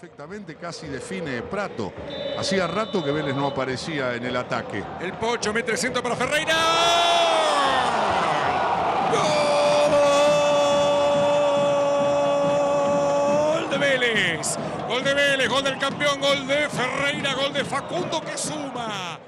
Perfectamente, casi define Prato. Hacía rato que Vélez no aparecía en el ataque. El Pocho mete el centro para Ferreira. ¡Gol de Vélez! Gol de Vélez, gol del campeón, gol de Ferreira, gol de Facundo que suma.